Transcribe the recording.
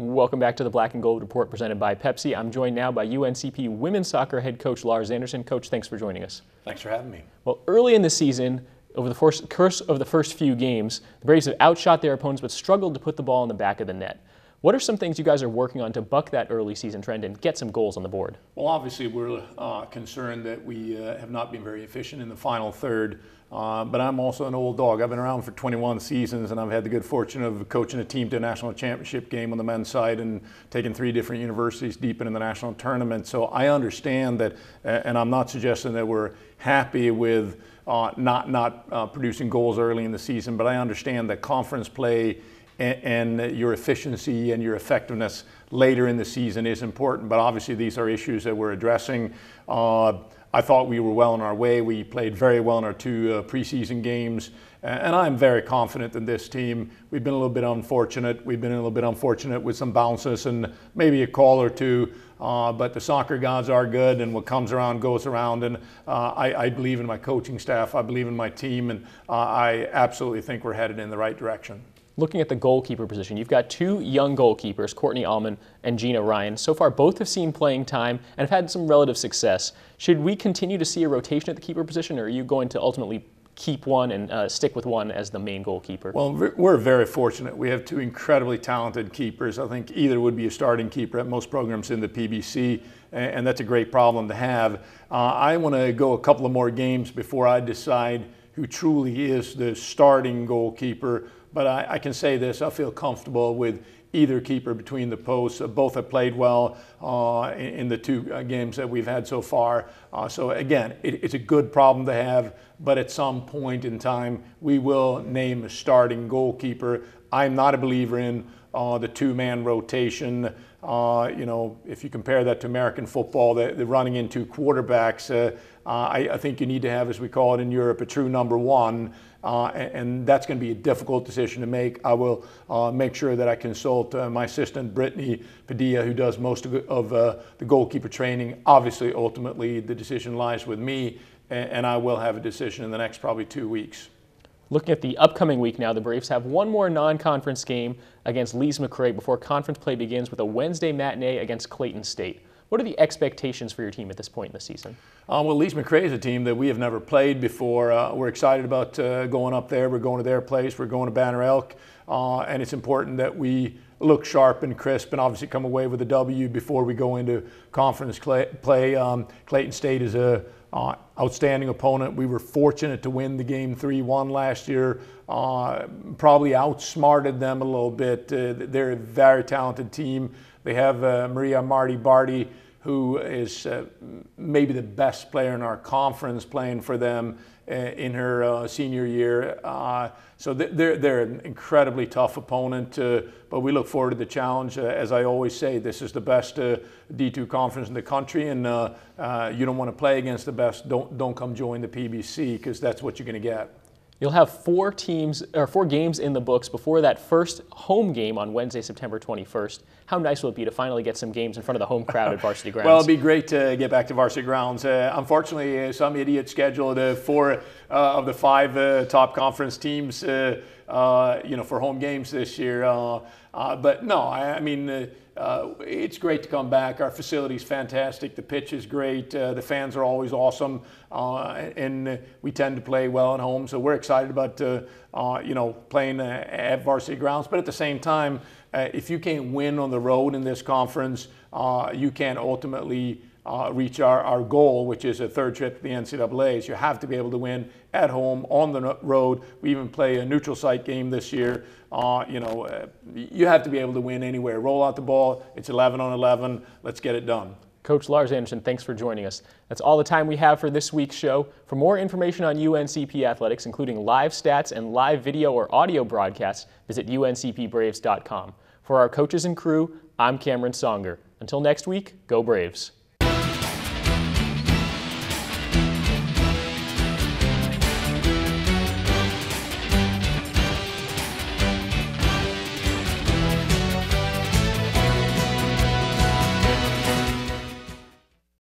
Welcome back to the Black and Gold Report presented by Pepsi. I'm joined now by UNCP women's soccer head coach Lars Andersson. Coach, thanks for joining us. Thanks for having me. Well, early in the season, over the first, course of the first few games, the Braves have outshot their opponents but struggled to put the ball in the back of the net. What are some things you guys are working on to buck that early season trend and get some goals on the board? Well, obviously, we're uh, concerned that we uh, have not been very efficient in the final third. Uh, but I'm also an old dog. I've been around for 21 seasons, and I've had the good fortune of coaching a team to a national championship game on the men's side and taking three different universities deep into the national tournament. So I understand that, and I'm not suggesting that we're happy with uh, not not uh, producing goals early in the season, but I understand that conference play and, and your efficiency and your effectiveness later in the season is important. But obviously, these are issues that we're addressing. Uh, I thought we were well on our way. We played very well in our two uh, preseason games. And I'm very confident in this team. We've been a little bit unfortunate. We've been a little bit unfortunate with some bounces and maybe a call or two. Uh, but the soccer gods are good, and what comes around goes around. And uh, I, I, believe in my coaching staff. I believe in my team, and uh, I absolutely think we're headed in the right direction looking at the goalkeeper position, you've got two young goalkeepers, Courtney Allman and Gina Ryan. So far, both have seen playing time and have had some relative success. Should we continue to see a rotation at the keeper position, or are you going to ultimately keep one and uh, stick with one as the main goalkeeper? Well, we're very fortunate. We have two incredibly talented keepers. I think either would be a starting keeper at most programs in the PBC, and that's a great problem to have. Uh, I want to go a couple of more games before I decide who truly is the starting goalkeeper but I, I, can say this, I feel comfortable with either keeper between the posts. Both have played well uh, in, in, the two uh, games that we've had so far. Uh, so again, it, it's a good problem to have, but at some point in time, we will name a starting goalkeeper. I'm not a believer in uh, the two-man rotation. Uh, you know, if you compare that to American football, they're running into quarterbacks. Uh, I, I, think you need to have, as we call it in Europe, a true number one, uh, and, and, that's going to be a difficult decision to make. I will uh, make sure that I consult uh, my assistant, Brittany Padilla, who does most of, of the goalkeeper training. Obviously, ultimately, the decision lies with me, and, and I will have a decision in the next probably two weeks. Looking at the upcoming week now, the Braves have one more non-conference game against Lees McRae before conference play begins with a Wednesday matinee against Clayton State. What are the expectations for your team at this point in the season? Uh, well, Lees McRae is a team that we have never played before. Uh, we're excited about uh, going up there. We're going to their place. We're going to Banner Elk. Uh, and it's important that we look sharp and crisp and obviously come away with a W before we go into conference play. Um, Clayton State is a uh, outstanding opponent. We were fortunate to win the game 3 1 last year. Uh, probably outsmarted them a little bit. Uh, they're a very talented team. They have uh, Maria Marty Barty, who is uh, maybe the best player in our conference playing for them uh, in her uh, senior year. Uh, so they're, they're an incredibly tough opponent, uh, but we look forward to the challenge. Uh, as I always say, this is the best D2 conference in the country, and you don't want to play against the best. Don't, don't come join the PBC because that's what you're going to get. You'll have four teams or four games in the books before that first home game on Wednesday, September 21st. How nice will it be to finally get some games in front of the home crowd at Varsity Grounds? well, it'd be great to get back to Varsity Grounds. Uh, unfortunately, uh, some idiot scheduled uh, four uh, of the five uh, top conference teams, uh, you know, for home games this year. but no, I, I mean uh, it's great to come back. Our facility is fantastic. The pitch is great. Uh, the fans are always awesome, uh, and we tend to play well at home. So we're excited about uh, uh, you know playing uh, at varsity grounds. But at the same time, if you can't win on the road in this conference, you can't ultimately uh, reach our, our goal, which is a third trip to the NCAA's. You have to be able to win at home, on the road. We even play a neutral site game this year. Uh, you know, uh, you have to be able to win anywhere. Roll out the ball. It's 11 on 11. Let's get it done. Coach Lars Andersson, thanks for joining us. That's all the time we have for this week's show. For more information on UNCP athletics, including live stats and live video or audio broadcasts, visit uncpbraves.com. For our coaches and crew, I'm Cameron Songer. Until next week, go Braves.